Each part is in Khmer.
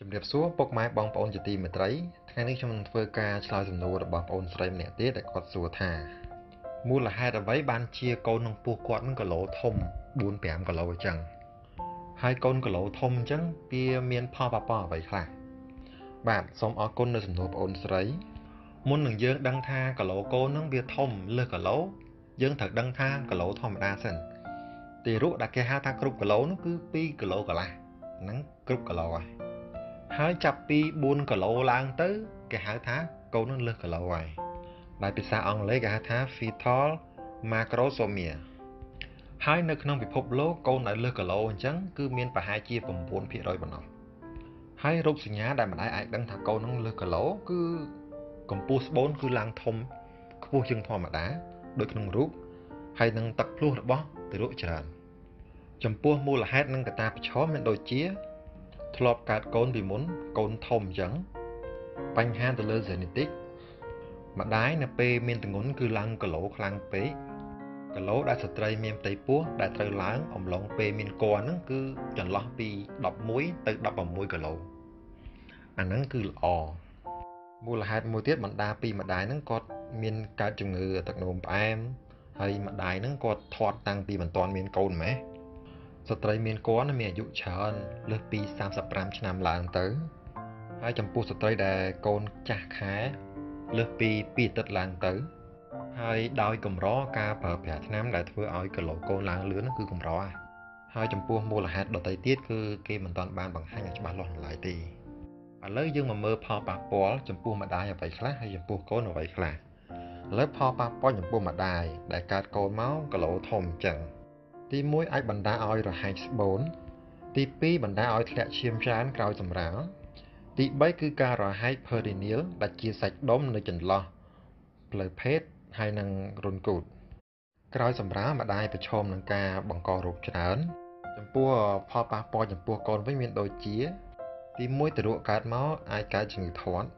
ជំរាបសួរពុកម៉ែបងប្អូនជាទីមេត្រីថ្ងៃនេះខ្ញុំនឹងធ្វើការឆ្លើយសំណួររបស់បងប្អូនស្រីម្នាក់ទៀតដែលគាត់សួរថាមូលហេតុអ្វីបានជាកូននឹងពោះគាត់នឹងគីឡូធំ4 5គីឡូអញ្ចឹងហើយកូនគីឡូធំអញ្ចឹងវាមានផលប៉ះពាល់អ្វីខ្លះបាទសូមអរគុណនៅសំណួរបងប្អូនស្រីមុននឹងយើងដឹងថាគីឡូកូននឹងវាធំលើសគីឡូយើងត្រូវដឹងថាគីឡូធម្មតាសិនទីរុដែលគេហៅថាគ្រប់គីឡូនោះគឺ2គីឡូកន្លះហ្នឹងគ្រប់គីឡូហើយ ហើយចាប់ពី4គីឡូឡើងទៅគេហៅថាកូននឹងលើសគីឡូហើយដោយភាសាអង់គ្លេសគេហៅថា fetal macrosomia ហើយនៅក្នុងពិភពលោកកូនដែលលើសគីឡូអញ្ចឹងគឺមានប្រហែលជា9%ប៉ុណ្ណោះហើយរោគសញ្ញាដែលម្ដាយអាចដឹងថាកូននឹងលើសគីឡូគឺកម្ពស់ស្បូនគឺឡើងធំខ្ពស់ជាងធម្មតាដូចក្នុងរូបហើយនឹងទឹកភ្លោះរបស់ទារកច្រើន ចំពោះមូលហេតុនិងកត្តាប្រឈមមានដូចជា ធ្លាប់កើតកូនពីមុនកូនធំអញ្ចឹងបញ្ហាទៅលើ genetic ម្ដាយនៅពេលមានទម្ងន់គឺឡើងគីឡូខ្លាំងពេកគីឡូដែលស្ត្រីមានផ្ទៃពោះដែលត្រូវឡើងអំឡុងពេលមានគភ៌ហ្នឹងគឺចន្លោះពី11ទៅ16គីឡូអាហ្នឹងគឺល្អមូលហេតុមួយទៀតបណ្ដាពីម្ដាយហ្នឹងគាត់មានកើតជំងឺទឹកនោមផ្អែមហើយម្ដាយហ្នឹងគាត់ធាត់តាំងពីមិនទាន់មានកូនម៉េះ ស្ត្រីមានគន់មានអាយុច្រើនលើសពី35ឆ្នាំឡើងទៅហើយចំពោះស្ត្រីដែលកូនចាស់ខែលើសពី2អាទិត្យឡើងទៅ ហើយដោយកម្រការប្រើប្រាស់ថ្នាំដែលធ្វើឲ្យគីឡូកូនឡើងលឿនគឺកម្រហើយហើយចំពោះមូលហេតុដទៃទៀតគឺគេមិនទាន់បានបង្ហាញឲ្យច្បាស់លាស់នៅឡើយទេឥឡូវយើងមកមើលផលប៉ះពាល់ចំពោះម្ដាយអ្វីខ្លះហើយចំពោះកូនអ្វីខ្លះឥឡូវផលប៉ះពាល់ចំពោះម្ដាយដែលកើតកូនមកគីឡូធំអញ្ចឹង ទី1អាចបណ្ដាលឲ្យរហែកស្បូន ទី2បណ្ដាលឲ្យធ្លាក់ឈាមច្រើនក្រោយសម្រាលទី3គឺការរហែក perineal ដែលជាសាច់ដុំនៅចន្លោះផ្លូវភេទហើយនឹងរុនគូតក្រោយសម្រាលម្ដាយប្រឈមនឹងការបង្ករោគច្រើន ចំពោះផលប៉ះពាល់ចំពោះកូនវិញមានដូចជា ទី1ទារកកើតមកអាចកើតជំងឺធាត់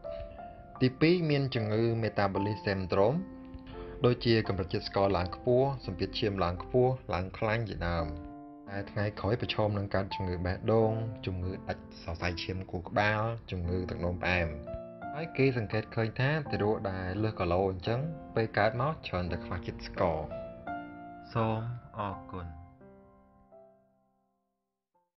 ទី2មានជំងឺ metabolic syndrome ដូចជាកម្រិតជាតិស្ករឡើងខ្ពស់សម្ពាធឈាមឡើងខ្ពស់ឡើងខ្លាញ់ជាដើមតែថ្ងៃក្រោយប្រឈមនឹងកើតជំងឺបេះដូងជំងឺដាច់សរសៃឈាមខួរក្បាលជំងឺទឹកនោមផ្អែមហើយគេសង្កេតឃើញថាទារកដែលលើសគីឡូអញ្ចឹងពេលកើតមកច្រើនតែខ្វះជាតិស្ករសូមអរគុណ